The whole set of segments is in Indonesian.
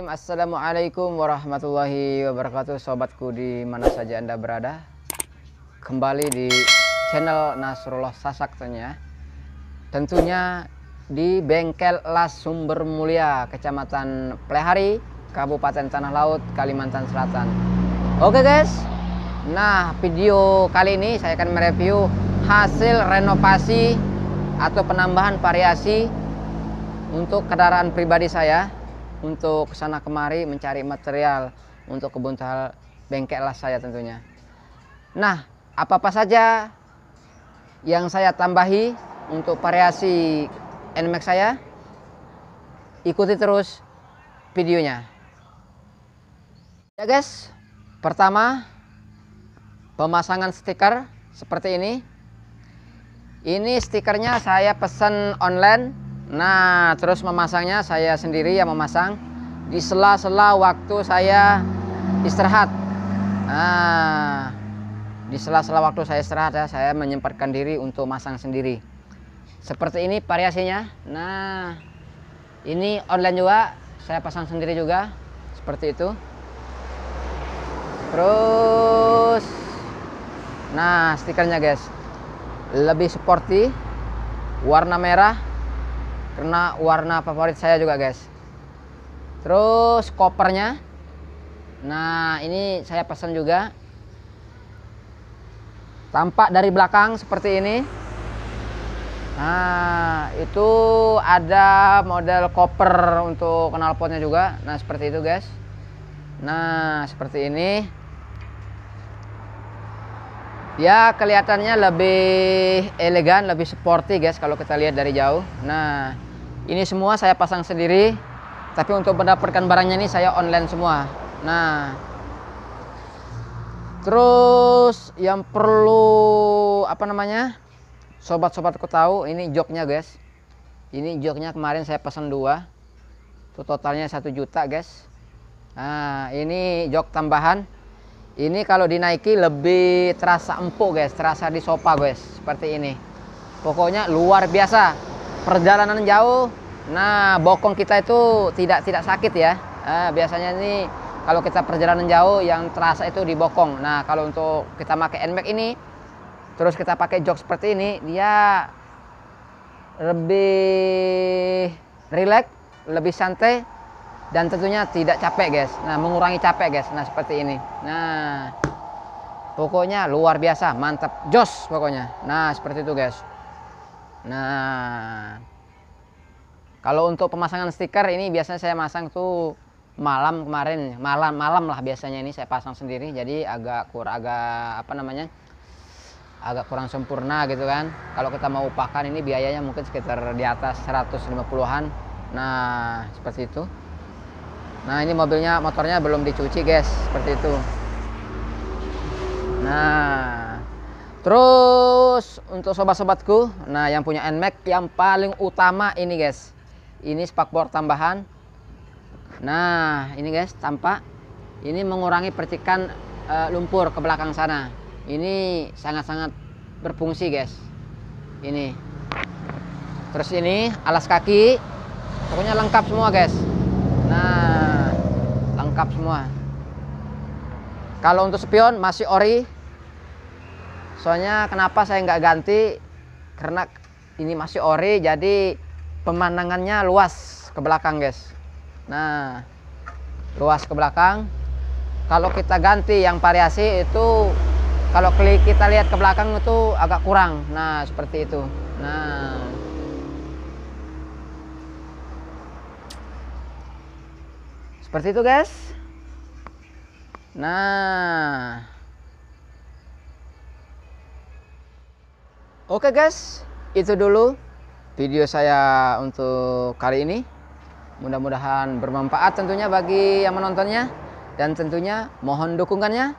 Bismillahirrahmanirrahim. Assalamualaikum warahmatullahi wabarakatuh. Sobatku di mana saja anda berada Kembali di channel Nasrullah Sasak tentunya. Tentunya di Bengkel Las Sumber Mulia Kecamatan Plehari Kabupaten Tanah Laut Kalimantan Selatan. Oke guys. Nah video kali ini saya akan mereview hasil renovasi atau penambahan variasi untuk kendaraan pribadi saya untuk ke sana kemari mencari material untuk kebun tahal bengkel las saya tentunya. Nah, apa-apa saja yang saya tambahi untuk variasi NMAX saya, ikuti terus videonya. Ya guys, pertama pemasangan stiker seperti ini. Ini stikernya saya pesan online Nah, terus memasangnya saya sendiri yang memasang di sela-sela waktu saya istirahat. Nah, di sela-sela waktu saya istirahat ya, saya menyempatkan diri untuk masang sendiri. Seperti ini variasinya. Nah, ini online juga, saya pasang sendiri juga. Seperti itu. Terus Nah, stikernya guys. Lebih sporty, warna merah karena warna favorit saya juga guys. Terus kopernya. Nah ini saya pesan juga. Tampak dari belakang seperti ini. Nah itu ada model koper untuk knalpotnya juga. Nah seperti itu guys. Nah seperti ini. Ya kelihatannya lebih elegan lebih sporty guys kalau kita lihat dari jauh. Nah ini semua saya pasang sendiri tapi untuk mendapatkan barangnya ini saya online semua. Nah terus yang perlu apa namanya sobat-sobatku tahu ini joknya guys. Ini joknya kemarin saya pesan dua. Itu totalnya satu juta guys. Nah ini jok tambahan. Ini kalau dinaiki lebih terasa empuk guys. Terasa di sofa guys. Seperti ini. Pokoknya luar biasa perjalanan jauh. Nah bokong kita itu tidak tidak sakit ya. Nah, biasanya ini kalau kita perjalanan jauh yang terasa itu di bokong. Nah kalau untuk kita pakai NMAX ini terus kita pakai jok seperti ini dia lebih rileks lebih santai dan tentunya tidak capek guys. Nah mengurangi capek guys. Nah seperti ini. Nah pokoknya luar biasa mantap jos pokoknya. Nah seperti itu guys nah kalau untuk pemasangan stiker ini biasanya saya masang tuh malam kemarin. Malam malam lah biasanya ini saya pasang sendiri. Jadi agak kur agak apa namanya agak kurang sempurna gitu kan. Kalau kita mau upakan ini biayanya mungkin sekitar di atas 150-an nah seperti itu. Nah ini mobilnya motornya belum dicuci guys. Seperti itu. Nah terus untuk sobat-sobatku, nah yang punya NMAX yang paling utama ini guys, ini spakbor tambahan. Nah ini guys tampak, ini mengurangi percikan uh, lumpur ke belakang sana. Ini sangat-sangat berfungsi guys. Ini. Terus ini alas kaki, pokoknya lengkap semua guys. Nah, lengkap semua. Kalau untuk spion masih ori. Soalnya kenapa saya nggak ganti? Karena ini masih ori, jadi pemandangannya luas ke belakang, guys. Nah, luas ke belakang. Kalau kita ganti yang variasi itu, kalau klik kita lihat ke belakang itu agak kurang. Nah, seperti itu. Nah. Seperti itu guys. Nah. Oke guys, itu dulu video saya untuk kali ini. Mudah-mudahan bermanfaat tentunya bagi yang menontonnya. Dan tentunya mohon dukungannya.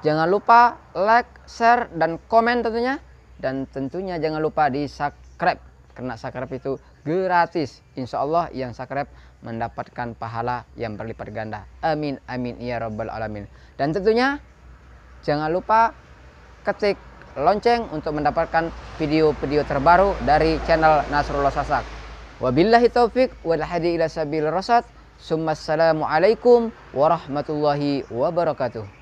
Jangan lupa like, share, dan komen tentunya. Dan tentunya jangan lupa di subscribe. Karena subscribe itu gratis. Insya Allah yang subscribe mendapatkan pahala yang berlipat ganda. Amin amin ya rabbal alamin. Dan tentunya jangan lupa ketik lonceng untuk mendapatkan video-video terbaru dari channel Nasrullah Sasak. Wabillahi taufik wal hadi ila sabil rasad. Assalamualaikum warahmatullahi wabarakatuh.